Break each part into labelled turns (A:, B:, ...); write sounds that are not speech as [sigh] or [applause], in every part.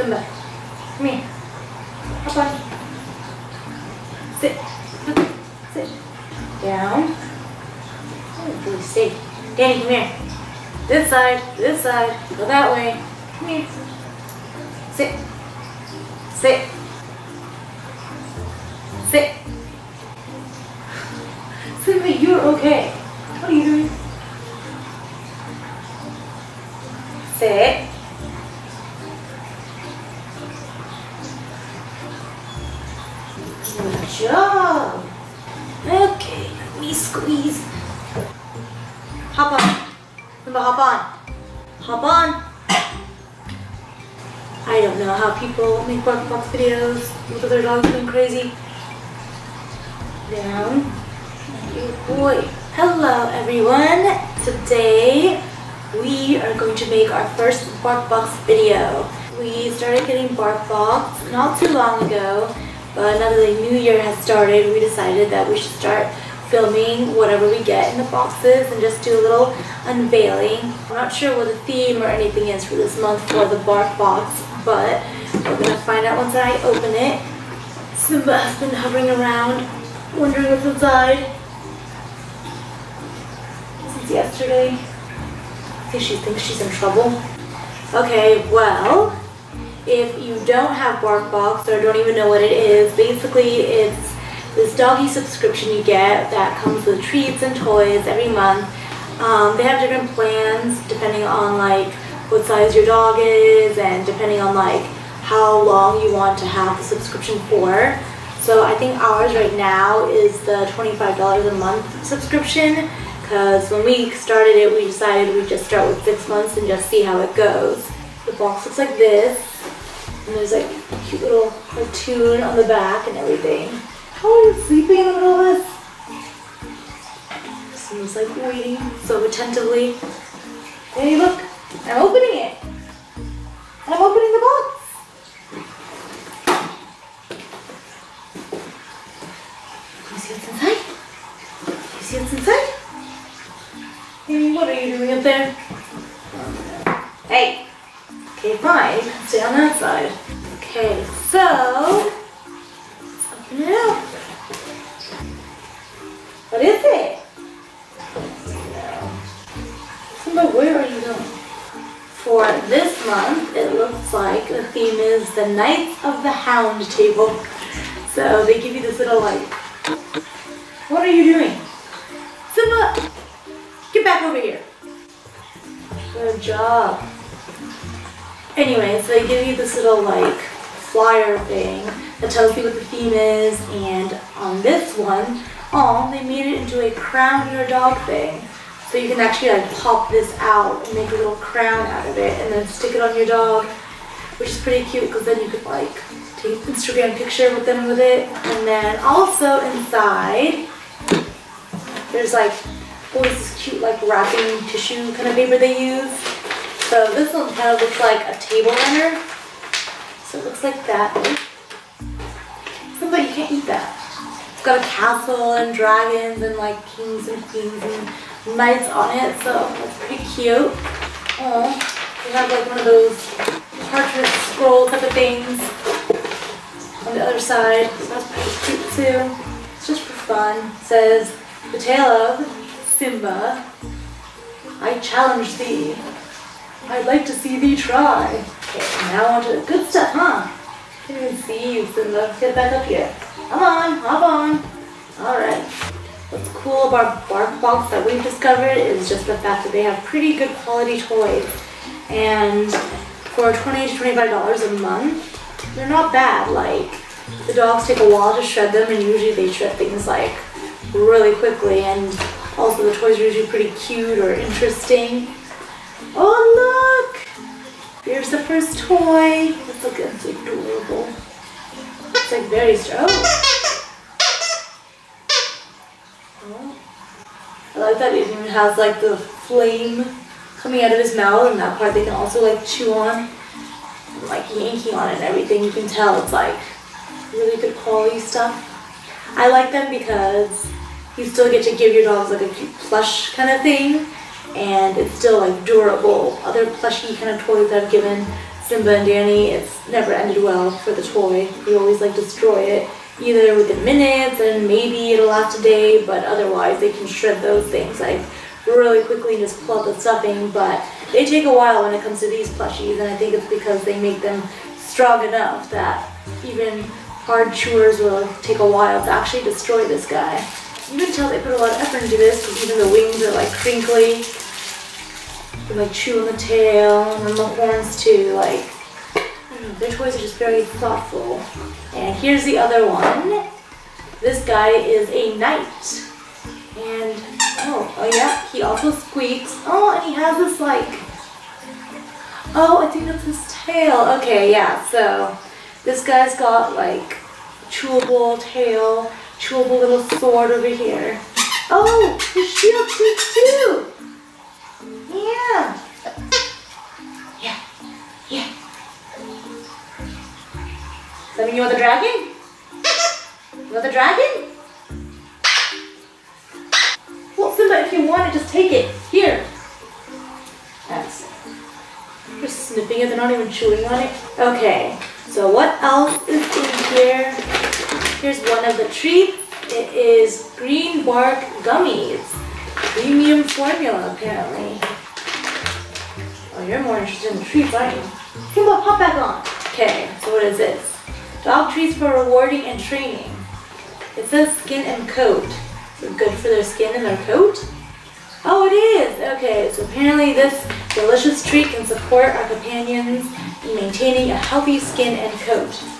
A: Simba, come here. Hop on. Sit. Sit. Down. Oh, stay. Danny, come here. This side, this side, go that way. Come here. Sit. Sit. Sit. [sighs] Simba, you're okay. What are you doing? Sit. Bark box videos with other dogs going crazy. Down. Good boy. Hello everyone. Today we are going to make our first BarkBox video. We started getting bark BarkBox not too long ago, but now that the new year has started, we decided that we should start filming whatever we get in the boxes and just do a little unveiling. I'm not sure what the theme or anything is for this month for the BarkBox, but we're gonna find out once I open it. Simba has been hovering around, wondering what's inside since yesterday. Think she thinks she's in trouble. Okay, well, if you don't have BarkBox or don't even know what it is, basically it's this doggy subscription you get that comes with treats and toys every month. Um, they have different plans depending on like what size your dog is and depending on like how long you want to have the subscription for. So I think ours right now is the $25 a month subscription because when we started it, we decided we'd just start with six months and just see how it goes. The box looks like this, and there's like a cute little cartoon on the back and everything. How are you sleeping in the middle of this? Someone's like waiting so attentively. Hey, look, I'm opening it. I'm opening the box. Can you see what's inside? Can you see what's inside? Hey, what are you doing up there? Hey. Okay, fine. Stay on that side. Okay, so let's open it up. What is it? Simba, where are you going? For this month, it looks like the theme is the Knights of the Hound table. So they give you this little like, what are you doing? Back over here. Good job. Anyway, so they give you this little like flyer thing that tells you what the theme is, and on this one, oh, they made it into a crown your dog thing. So you can actually like pop this out and make a little crown out of it and then stick it on your dog, which is pretty cute because then you could like take an Instagram picture with them with it. And then also inside, there's like, oh, this cute like wrapping tissue kind of paper they use. So this one kind of looks like a table runner. So it looks like that. But you can't eat that. It's got a castle and dragons and like kings and queens and knights on it, so that's pretty cute. Oh, we have like one of those parchment scroll type of things on the other side. So that's pretty cute too. It's just for fun. It says, the tale of Simba. I challenge thee. I'd like to see thee try. Now on to the good stuff, huh? Can't even see you, Simba. Get back up here. Come on, hop on. Alright. What's cool about BarkBox that we've discovered is just the fact that they have pretty good quality toys. And for 20 to $25 a month, they're not bad. Like, the dogs take a while to shred them, and usually they shred things like really quickly. And also, the toys are usually pretty cute or interesting. Oh, look! Here's the first toy. Let's look it's adorable. It's like very strong. Oh. oh. I like that it even has like the flame coming out of his mouth and that part they can also like chew on and like yanking on it and everything. You can tell it's like really good quality stuff. I like them because you still get to give your dogs like a cute plush kind of thing and it's still like durable. Other plushy kind of toys that I've given Simba and Danny, it's never ended well for the toy. We always like destroy it, either within minutes and maybe it'll last a day, but otherwise they can shred those things like really quickly and just pull out the stuffing. But they take a while when it comes to these plushies, and I think it's because they make them strong enough that even hard chewers will take a while to actually destroy this guy. You can tell they put a lot of effort into this even the wings are like crinkly. They like chew on the tail and the horns too. Like, their toys are just very thoughtful. And here's the other one. This guy is a knight. And, oh, oh yeah, he also squeaks. Oh, and he has this like, oh, I think that's his tail. Okay, yeah, so this guy's got like chewable tail, chewable little sword over here. Oh, the shield too. Yeah. Yeah. Yeah. Mean you want the dragon? You want the dragon? Well, Simba, if you want it, just take it. Here. That's it. Just sniffing it. They're not even chewing on it. Okay. So what else is in here? Here's one of the treats. It is green bark gummies. Premium formula, apparently. Oh, you're more interested in the treats, aren't you? Hop back on. Okay, so what is this? Dog treats for rewarding and training. It says skin and coat. So good for their skin and their coat? Oh, it is! Okay, so apparently this delicious treat can support our companions in maintaining a healthy skin and coat.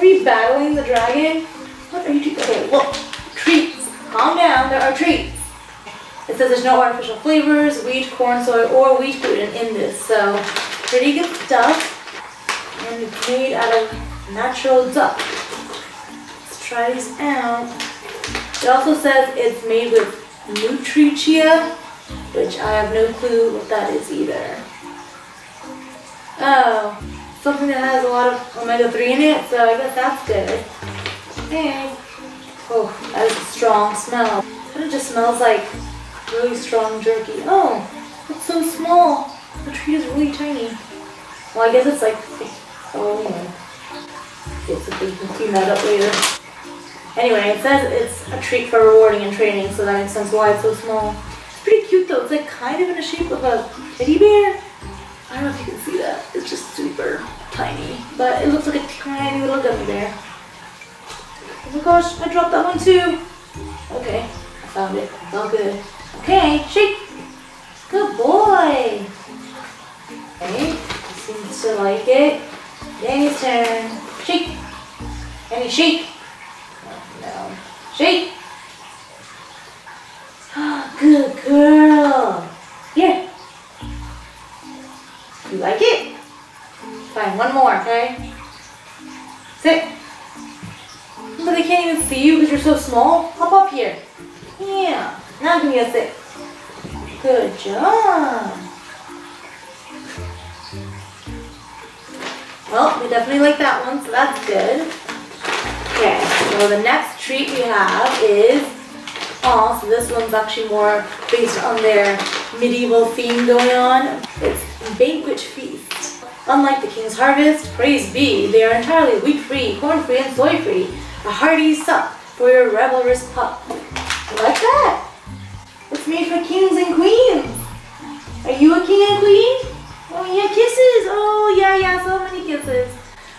A: Are you battling the dragon? What are you doing? Okay, look, treats. Calm down, there are treats. It says there's no artificial flavors, wheat, corn, soy, or wheat gluten in this, so pretty good stuff. And it's made out of natural duck. Let's try these out. It also says it's made with Nutricia, which I have no clue what that is either. Oh, something that has a lot of omega-3 in it, so I guess that's good. Okay. Oh, that is a strong smell. But It just smells like really strong jerky. Oh, it's so small. The tree is really tiny. Well, I guess it's like, oh, anyway. Basically, you can clean that up later. Anyway, it says it's a treat for rewarding and training, so that makes sense why it's so small. It's pretty cute though. It's like kind of in the shape of a teddy bear. I don't know if you can see that. It's just super tiny. But it looks like a tiny little gummy bear. Oh my gosh, I dropped that one too. Okay, I found it. It's all good. Okay, shake. Good boy. Okay, seems to like it. Danny's turn. Shake. Danny, shake. Oh, no. Shake. More, eh? okay? Sit. But they can't even see you because you're so small. Hop up here. Yeah. Now give me a sit. Good job. Well, we definitely like that one, so that's good. Okay, so the next treat we have is, oh, so this one's actually more based on their medieval theme going on. It's Banquet Feast. Unlike the King's Harvest, praise be, they are entirely wheat-free, corn-free, and soy-free. A hearty sup for your revelrous pup. You like that? It's made for kings and queens. Are you a king and queen? Oh yeah, kisses. Oh yeah, yeah, so many kisses.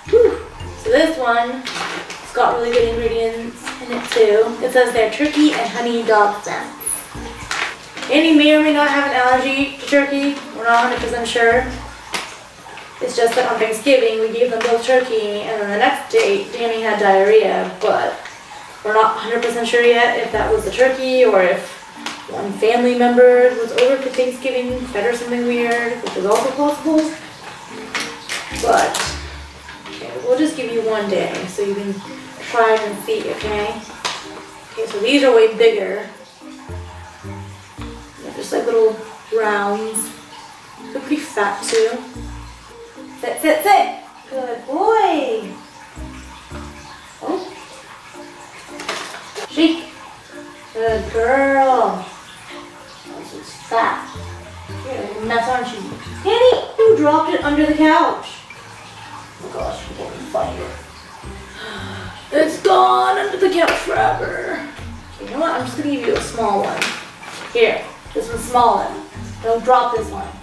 A: Whew. So this one, it's got really good ingredients in it too. It says they're turkey and honey dog scents. Andy may or may not have an allergy to turkey. We're not 100% sure. It's just that on Thanksgiving we gave them both turkey and then the next day Danny had diarrhea, but we're not 100% sure yet if that was the turkey or if one family member was over for Thanksgiving, fed her something weird, which is also possible. But, okay, we'll just give you one day so you can try and see, okay? Okay, so these are way bigger. They're just like little rounds. They're pretty fat too. Sit, sit, sit! Good boy! Oh. Shake! Good girl! Fat. You're a mess, aren't you? Danny, you dropped it under the couch. Oh gosh, I can't even find it. [gasps] It's gone under the couch forever. You know what? I'm just gonna give you a small one. Here, this one's small one. Don't drop this one.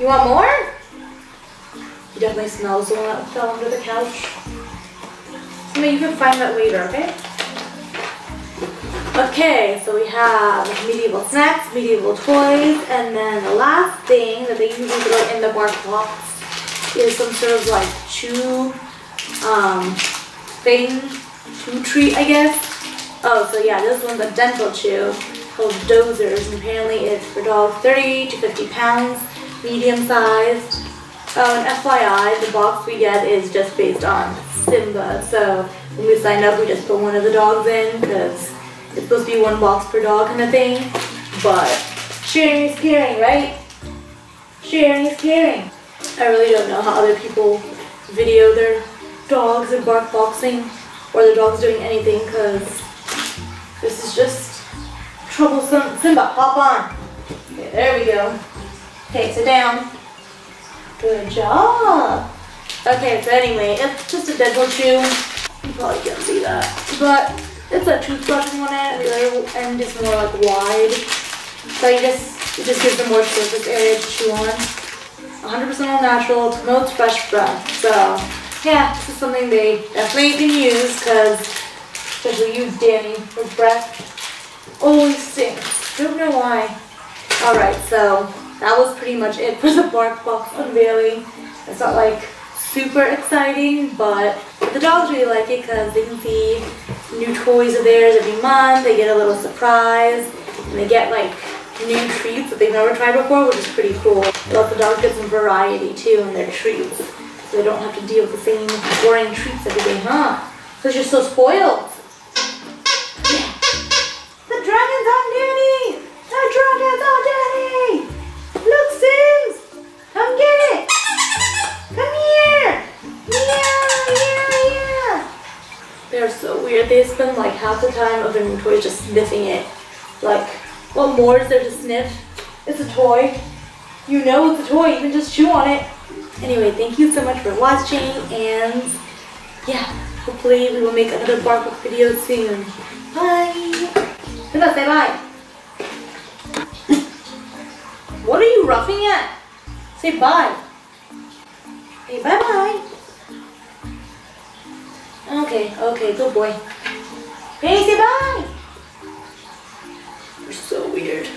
A: You want more? He definitely smells the one that fell under the couch. So maybe you can find that later, okay? Okay, so we have medieval snacks, medieval toys, and then the last thing that they usually throw in the bark box is some sort of like chew um, thing, chew treat, I guess. Oh, so yeah, this one's a dental chew called Dozers, and apparently it's for dogs 30 to 50 pounds, medium sized. Oh, and um, FYI, the box we get is just based on Simba, so when we signed up, we just put one of the dogs in, because it's supposed to be one box per dog kind of thing, but sharing is caring, right? Sharing is caring. I really don't know how other people video their dogs and bark boxing or the dogs doing anything because this is just troublesome. Simba, hop on. Okay, there we go. Okay, sit down. Good job. Okay, so anyway, it's just a dental chew. You probably can't see that. But it's a toothbrush on it. The other end is more like wide. So you just, it just gives them more surface area to chew on. 100% all natural, promotes fresh breath. So yeah, this is something they definitely can use because, especially you, Danny, your breath always stinks. Don't know why. Alright, so that was pretty much it for the Bark Box unveiling. It's not like super exciting, but the dogs really like it because they can see new toys of theirs every month. They get a little surprise, and they get like new treats that they've never tried before, which is pretty cool. Let the dogs get some variety too in their treats, so they don't have to deal with the same boring treats every day, huh? Because you're so spoiled. Like half the time of new toys just sniffing it. Like, what more is there to sniff? It's a toy. You know it's a toy. You can just chew on it. Anyway, thank you so much for watching, and yeah, hopefully we will make another bark video soon. Bye! Simba, say bye! what are you roughing at? Say bye. Say bye-bye. Okay, okay, good boy. Hey, say bye! You're so weird.